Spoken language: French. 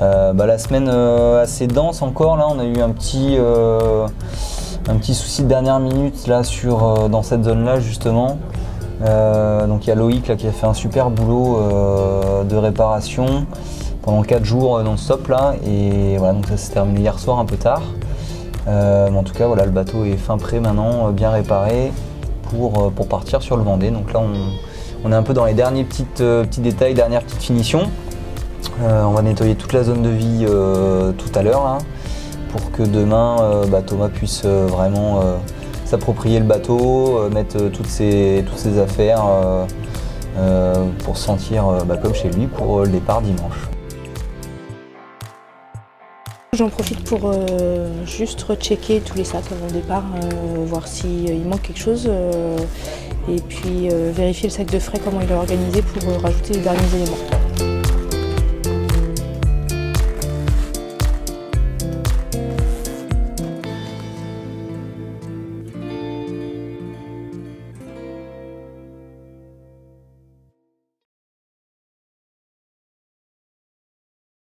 Euh, bah, la semaine euh, assez dense encore, là on a eu un petit, euh, un petit souci de dernière minute là, sur, dans cette zone-là justement. Euh, donc il y a Loïc là, qui a fait un super boulot de réparation pendant 4 jours non-stop là et voilà donc ça s'est terminé hier soir un peu tard. Mais en tout cas voilà le bateau est fin prêt maintenant, bien réparé pour, pour partir sur le Vendée. Donc là on, est un peu dans les derniers petites, petits détails, dernières petites finitions. Euh, on va nettoyer toute la zone de vie euh, tout à l'heure là, pour que demain euh, bah, Thomas puisse vraiment s'approprier le bateau, mettre toutes, ses, affaires pour se sentir bah, comme chez lui pour le départ dimanche. J'en profite pour juste rechecker tous les sacs avant le départ, voir s'il manque quelque chose et puis vérifier le sac de frais, comment il est organisé pour rajouter les derniers éléments.